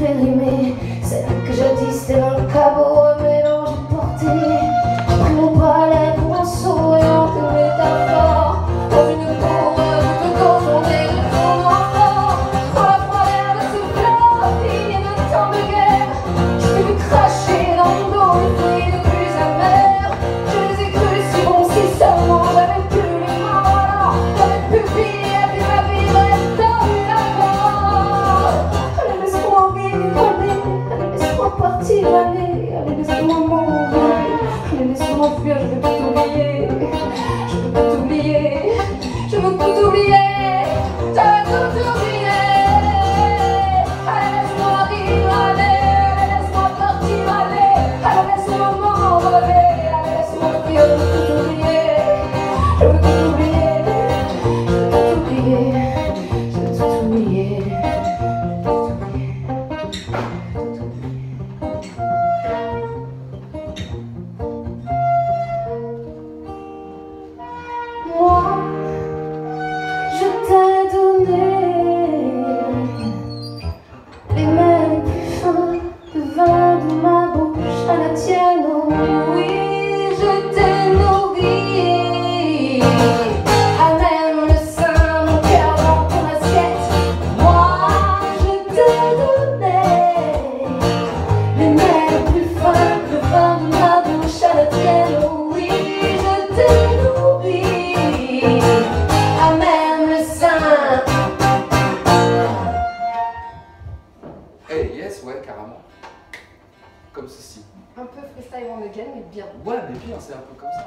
périmée, celle que jadis t'es dans le cabot. partir, allez, laisse-moi mourir, allez, laisse-moi fuir, je vais pas t'oublier, je veux pas t'oublier, je veux tout oublier, je veux tout oublier, laisse-moi rire, laisse-moi partir, allez, allez, laisse-moi m'envoler, allez, laisse-moi fuir, je veux tout oublier, je veux tout oublier, je veux tout oublier, je veux tout oublier. Whoa. Eh yes, ouais, carrément. Comme ceci. Un peu freestyle on again, mais bien. Ouais, mais bien, c'est un peu comme ça.